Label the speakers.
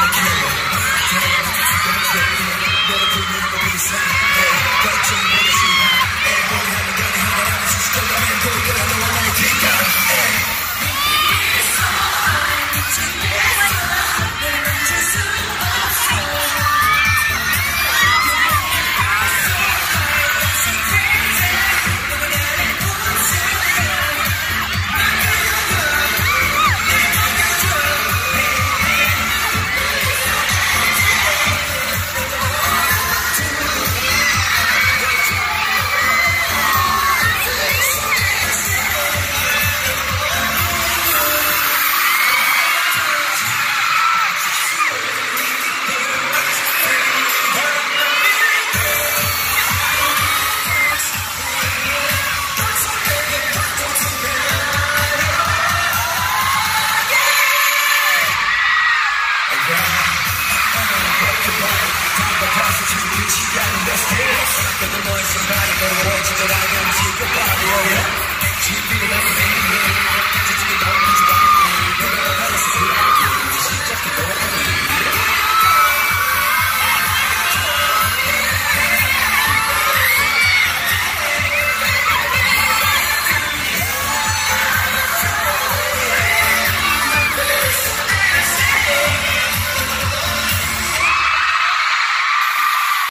Speaker 1: Dedicated, dedicated, dedicated, dedicated, dedicated, the dedicated,